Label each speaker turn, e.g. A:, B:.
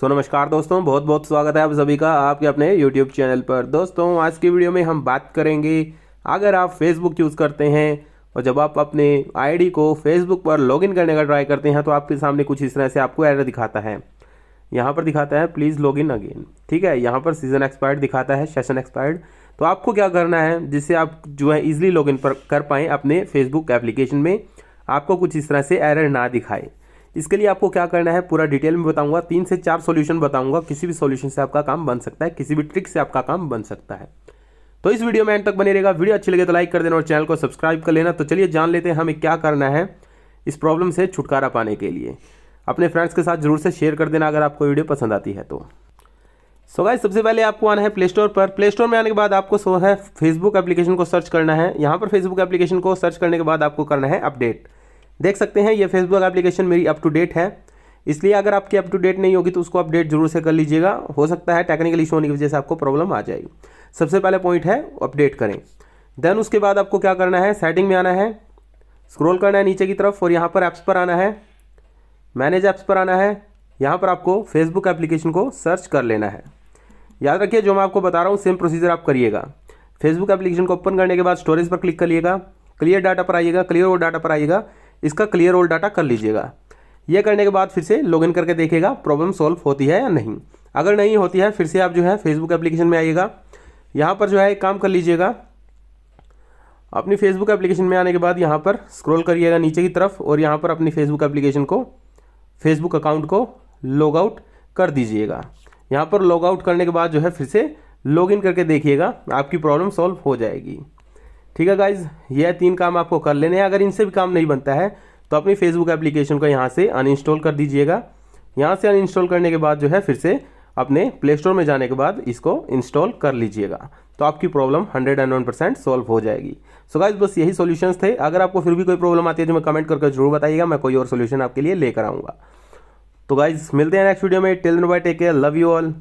A: सो so, नमस्कार दोस्तों बहुत बहुत स्वागत है आप सभी का आपके अपने यूट्यूब चैनल पर। दोस्तों आज की वीडियो में हम बात करेंगे अगर आप फेसबुक यूज़ करते हैं और जब आप अपने आईडी को फेसबुक पर लॉगिन करने का ट्राई करते हैं तो आपके सामने कुछ इस तरह से आपको एरर दिखाता है। यहाँ पर दिखाता है प्लीज़ लॉग इन अगेन ठीक है यहाँ पर सीज़न एक्सपायर्ड दिखाता है सेशन एक्सपायर्ड तो आपको क्या करना है जिससे आप जो है इजिली लॉगिन पर कर पाएँ अपने फेसबुक एप्लीकेशन में आपको कुछ इस तरह से एरर ना दिखाए। इसके लिए आपको क्या करना है, पूरा डिटेल में बताऊँगा, तीन से चार सॉल्यूशन बताऊँगा, किसी भी सॉल्यूशन से आपका काम बन सकता है, किसी भी ट्रिक से आपका काम बन सकता है। तो इस वीडियो में एंड तक बने रहेगा वीडियो अच्छी लगे तो लाइक कर देना और चैनल को सब्सक्राइब कर लेना। तो चलिए जान लेते हैं हमें क्या करना है इस प्रॉब्लम से छुटकारा पाने के लिए। अपने फ्रेंड्स के साथ ज़रूर से शेयर कर देना अगर आपको वीडियो पसंद आती है तो। सो गाइस सबसे पहले आपको आना है प्ले स्टोर पर। प्ले स्टोर में आने के बाद आपको सो है फेसबुक एप्लीकेशन को सर्च करना है। यहाँ पर फेसबुक एप्लीकेशन को सर्च करने के बाद आपको करना है अपडेट देख सकते हैं, ये फेसबुक एप्लीकेशन मेरी अप टू डेट है। इसलिए अगर आपकी अप टू डेट नहीं होगी तो उसको अपडेट ज़रूर से कर लीजिएगा। हो सकता है टेक्निकल इशू होने की वजह से आपको प्रॉब्लम आ जाएगी सबसे पहले पॉइंट है अपडेट करें। देन उसके बाद आपको क्या करना है? सेटिंग में आना है। स्क्रॉल करना है नीचे की तरफ़ और यहाँ पर ऐप्स पर आना है। मैनेज ऐप्स पर आना है। यहाँ पर आपको फेसबुक एप्लीकेशन को सर्च कर लेना है। याद रखिए, जो मैं आपको बता रहा हूँ सेम प्रोसीजर आप करिएगा। फेसबुक एप्लीकेशन को ओपन करने के बाद स्टोरेज पर क्लिक करिएगा क्लियर डाटा पर आइएगा। क्लियर और डाटा पर आइएगा। इसका क्लियर ओल्ड डाटा कर लीजिएगा। ये करने के बाद फिर से लॉगिन करके देखेगा प्रॉब्लम सॉल्व होती है या नहीं। अगर नहीं होती है, फिर से आप जो है फेसबुक एप्लीकेशन में आइएगा। यहाँ पर जो है एक काम कर लीजिएगा। अपनी फेसबुक एप्लीकेशन में आने के बाद यहाँ पर स्क्रॉल करिएगा नीचे की तरफ़ और यहाँ पर अपनी फेसबुक एप्लीकेशन को फेसबुक अकाउंट को लॉग आउट कर दीजिएगा। यहाँ पर लॉग आउट करने के बाद जो है फिर से लॉगिन करके देखिएगा, आपकी प्रॉब्लम सॉल्व हो जाएगी। ठीक है गाइज़ ये तीन काम आपको कर लेने हैं। अगर इनसे भी काम नहीं बनता है तो अपनी फेसबुक एप्लीकेशन को यहाँ से अनइंस्टॉल कर दीजिएगा। यहाँ से अनइंस्टॉल करने के बाद जो है, फिर से अपने प्ले स्टोर में जाने के बाद इसको इंस्टॉल कर लीजिएगा। तो आपकी problem hundred and one percent solve हो जाएगी। सो so गाइज़ बस यही सॉल्यूशंस थे। अगर आपको फिर भी कोई प्रॉब्लम आती है तो मैं कमेंट करके ज़रूर बताइएगा। मैं कोई और सोल्यूशन आपके लिए लेकर आऊँगा। तो गाइज़ मिलते हैं नेक्स्ट वीडियो में। Tell bye take care love you all